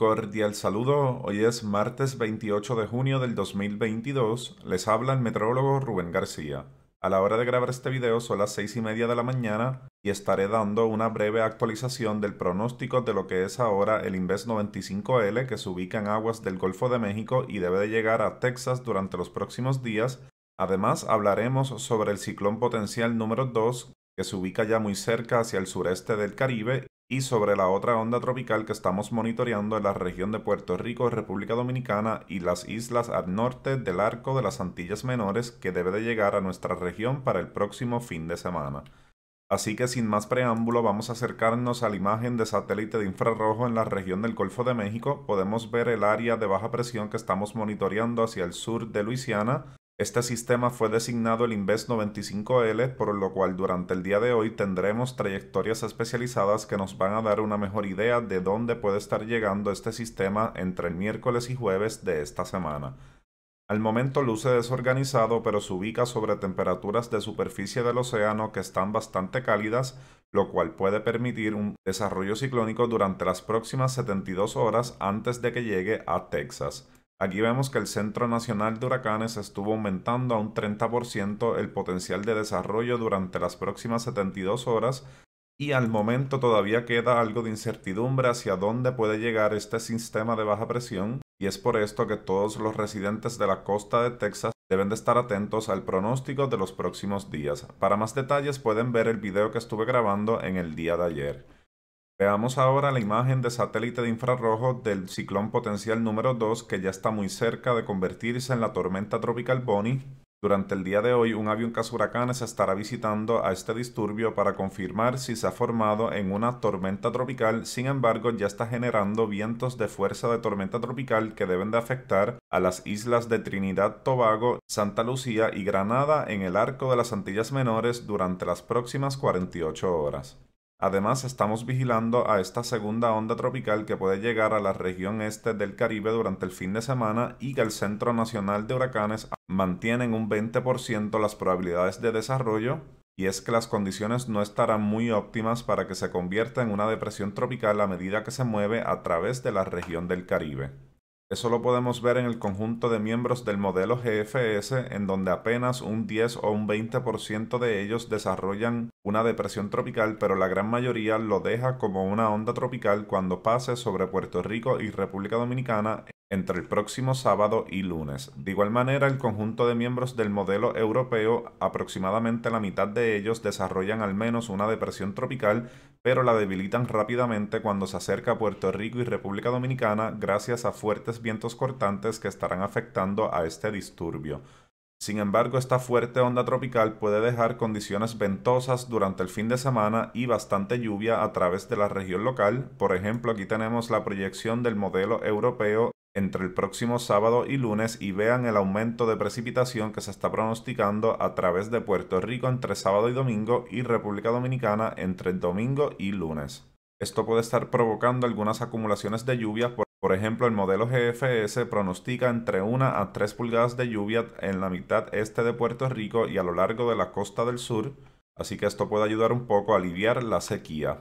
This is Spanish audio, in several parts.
cordial saludo. Hoy es martes 28 de junio del 2022. Les habla el meteorólogo Rubén García. A la hora de grabar este video son las seis y media de la mañana y estaré dando una breve actualización del pronóstico de lo que es ahora el Inves 95L que se ubica en aguas del Golfo de México y debe de llegar a Texas durante los próximos días. Además hablaremos sobre el ciclón potencial número 2 que se ubica ya muy cerca hacia el sureste del Caribe y sobre la otra onda tropical que estamos monitoreando en la región de Puerto Rico, República Dominicana y las islas al norte del arco de las Antillas Menores que debe de llegar a nuestra región para el próximo fin de semana. Así que sin más preámbulo vamos a acercarnos a la imagen de satélite de infrarrojo en la región del Golfo de México. Podemos ver el área de baja presión que estamos monitoreando hacia el sur de Luisiana este sistema fue designado el Inves 95L, por lo cual durante el día de hoy tendremos trayectorias especializadas que nos van a dar una mejor idea de dónde puede estar llegando este sistema entre el miércoles y jueves de esta semana. Al momento luce desorganizado, pero se ubica sobre temperaturas de superficie del océano que están bastante cálidas, lo cual puede permitir un desarrollo ciclónico durante las próximas 72 horas antes de que llegue a Texas. Aquí vemos que el Centro Nacional de Huracanes estuvo aumentando a un 30% el potencial de desarrollo durante las próximas 72 horas y al momento todavía queda algo de incertidumbre hacia dónde puede llegar este sistema de baja presión y es por esto que todos los residentes de la costa de Texas deben de estar atentos al pronóstico de los próximos días. Para más detalles pueden ver el video que estuve grabando en el día de ayer. Veamos ahora la imagen de satélite de infrarrojo del ciclón potencial número 2 que ya está muy cerca de convertirse en la tormenta tropical Bonnie. Durante el día de hoy, un avión huracanes estará visitando a este disturbio para confirmar si se ha formado en una tormenta tropical. Sin embargo, ya está generando vientos de fuerza de tormenta tropical que deben de afectar a las islas de Trinidad, Tobago, Santa Lucía y Granada en el arco de las Antillas Menores durante las próximas 48 horas. Además, estamos vigilando a esta segunda onda tropical que puede llegar a la región este del Caribe durante el fin de semana y que el Centro Nacional de Huracanes mantiene en un 20% las probabilidades de desarrollo y es que las condiciones no estarán muy óptimas para que se convierta en una depresión tropical a medida que se mueve a través de la región del Caribe. Eso lo podemos ver en el conjunto de miembros del modelo GFS, en donde apenas un 10 o un 20% de ellos desarrollan una depresión tropical, pero la gran mayoría lo deja como una onda tropical cuando pase sobre Puerto Rico y República Dominicana entre el próximo sábado y lunes. De igual manera, el conjunto de miembros del modelo europeo, aproximadamente la mitad de ellos desarrollan al menos una depresión tropical, pero la debilitan rápidamente cuando se acerca a Puerto Rico y República Dominicana gracias a fuertes vientos cortantes que estarán afectando a este disturbio. Sin embargo, esta fuerte onda tropical puede dejar condiciones ventosas durante el fin de semana y bastante lluvia a través de la región local. Por ejemplo, aquí tenemos la proyección del modelo europeo entre el próximo sábado y lunes y vean el aumento de precipitación que se está pronosticando a través de Puerto Rico entre sábado y domingo y República Dominicana entre domingo y lunes. Esto puede estar provocando algunas acumulaciones de lluvia, por, por ejemplo el modelo GFS pronostica entre 1 a 3 pulgadas de lluvia en la mitad este de Puerto Rico y a lo largo de la costa del sur, así que esto puede ayudar un poco a aliviar la sequía.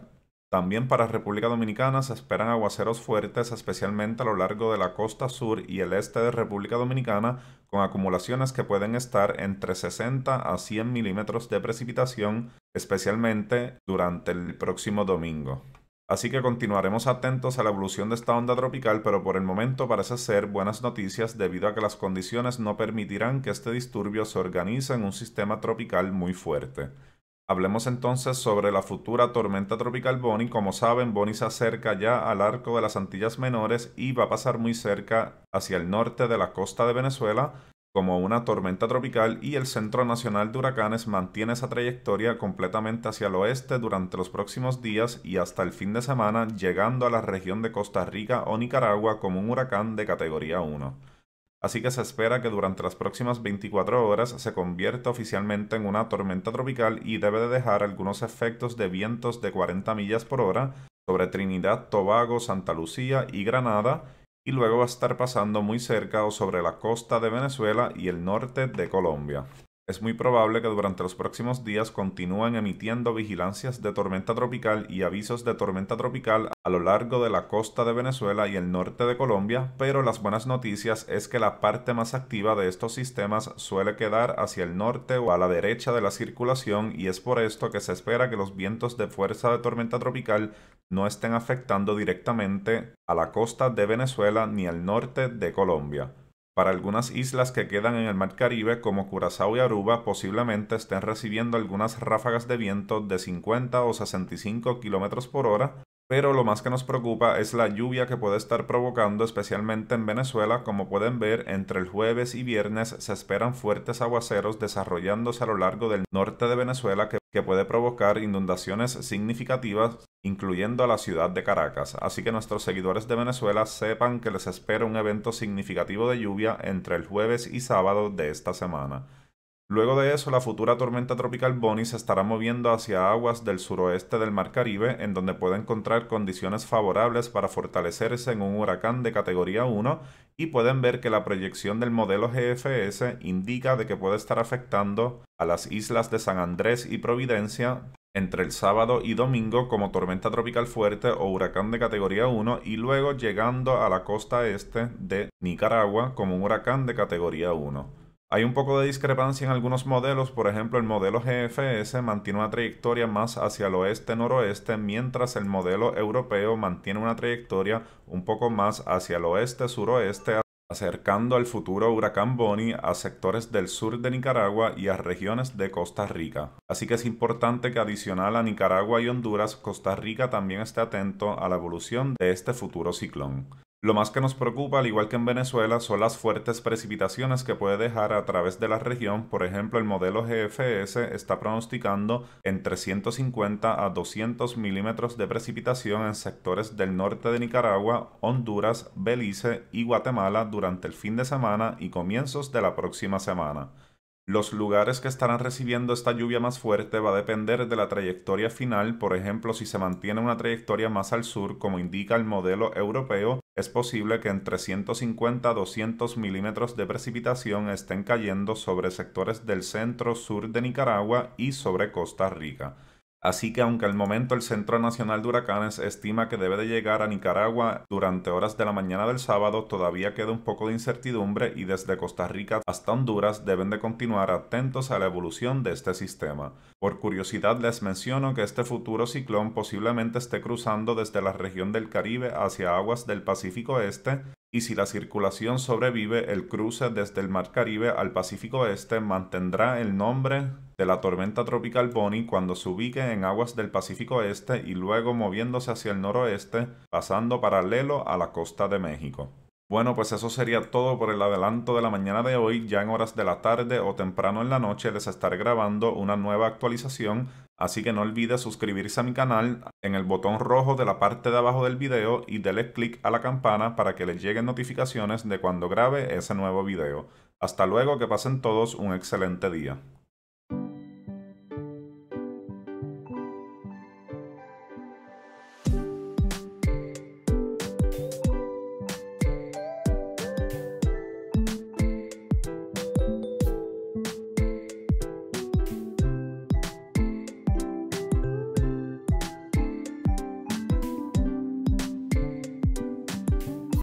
También para República Dominicana se esperan aguaceros fuertes, especialmente a lo largo de la costa sur y el este de República Dominicana, con acumulaciones que pueden estar entre 60 a 100 milímetros de precipitación, especialmente durante el próximo domingo. Así que continuaremos atentos a la evolución de esta onda tropical, pero por el momento parece ser buenas noticias debido a que las condiciones no permitirán que este disturbio se organice en un sistema tropical muy fuerte. Hablemos entonces sobre la futura tormenta tropical Bonnie. Como saben, Bonnie se acerca ya al arco de las Antillas Menores y va a pasar muy cerca hacia el norte de la costa de Venezuela como una tormenta tropical y el Centro Nacional de Huracanes mantiene esa trayectoria completamente hacia el oeste durante los próximos días y hasta el fin de semana, llegando a la región de Costa Rica o Nicaragua como un huracán de categoría 1 así que se espera que durante las próximas 24 horas se convierta oficialmente en una tormenta tropical y debe de dejar algunos efectos de vientos de 40 millas por hora sobre Trinidad, Tobago, Santa Lucía y Granada, y luego va a estar pasando muy cerca o sobre la costa de Venezuela y el norte de Colombia. Es muy probable que durante los próximos días continúen emitiendo vigilancias de tormenta tropical y avisos de tormenta tropical a lo largo de la costa de Venezuela y el norte de Colombia, pero las buenas noticias es que la parte más activa de estos sistemas suele quedar hacia el norte o a la derecha de la circulación y es por esto que se espera que los vientos de fuerza de tormenta tropical no estén afectando directamente a la costa de Venezuela ni al norte de Colombia. Para algunas islas que quedan en el Mar Caribe, como Curazao y Aruba, posiblemente estén recibiendo algunas ráfagas de viento de 50 o 65 km por hora, pero lo más que nos preocupa es la lluvia que puede estar provocando especialmente en Venezuela. Como pueden ver, entre el jueves y viernes se esperan fuertes aguaceros desarrollándose a lo largo del norte de Venezuela que, puede provocar inundaciones significativas incluyendo a la ciudad de Caracas, así que nuestros seguidores de Venezuela sepan que les espera un evento significativo de lluvia entre el jueves y sábado de esta semana. Luego de eso, la futura tormenta tropical Bonnie se estará moviendo hacia aguas del suroeste del Mar Caribe, en donde puede encontrar condiciones favorables para fortalecerse en un huracán de categoría 1 y pueden ver que la proyección del modelo GFS indica de que puede estar afectando a las islas de San Andrés y Providencia entre el sábado y domingo como tormenta tropical fuerte o huracán de categoría 1 y luego llegando a la costa este de Nicaragua como un huracán de categoría 1. Hay un poco de discrepancia en algunos modelos, por ejemplo el modelo GFS mantiene una trayectoria más hacia el oeste-noroeste, mientras el modelo europeo mantiene una trayectoria un poco más hacia el oeste-suroeste, acercando al futuro huracán Bonnie a sectores del sur de Nicaragua y a regiones de Costa Rica. Así que es importante que adicional a Nicaragua y Honduras, Costa Rica también esté atento a la evolución de este futuro ciclón. Lo más que nos preocupa, al igual que en Venezuela, son las fuertes precipitaciones que puede dejar a través de la región. Por ejemplo, el modelo GFS está pronosticando entre 150 a 200 milímetros de precipitación en sectores del norte de Nicaragua, Honduras, Belice y Guatemala durante el fin de semana y comienzos de la próxima semana. Los lugares que estarán recibiendo esta lluvia más fuerte va a depender de la trayectoria final, por ejemplo, si se mantiene una trayectoria más al sur, como indica el modelo europeo, es posible que entre 150 a 200 milímetros de precipitación estén cayendo sobre sectores del centro-sur de Nicaragua y sobre Costa Rica. Así que aunque al momento el Centro Nacional de Huracanes estima que debe de llegar a Nicaragua durante horas de la mañana del sábado, todavía queda un poco de incertidumbre y desde Costa Rica hasta Honduras deben de continuar atentos a la evolución de este sistema. Por curiosidad les menciono que este futuro ciclón posiblemente esté cruzando desde la región del Caribe hacia aguas del Pacífico Este y si la circulación sobrevive, el cruce desde el Mar Caribe al Pacífico Este mantendrá el nombre de la tormenta tropical Bonnie cuando se ubique en aguas del Pacífico Este y luego moviéndose hacia el noroeste, pasando paralelo a la costa de México. Bueno, pues eso sería todo por el adelanto de la mañana de hoy. Ya en horas de la tarde o temprano en la noche les estaré grabando una nueva actualización, así que no olvides suscribirse a mi canal en el botón rojo de la parte de abajo del video y denle clic a la campana para que les lleguen notificaciones de cuando grabe ese nuevo video. Hasta luego, que pasen todos un excelente día.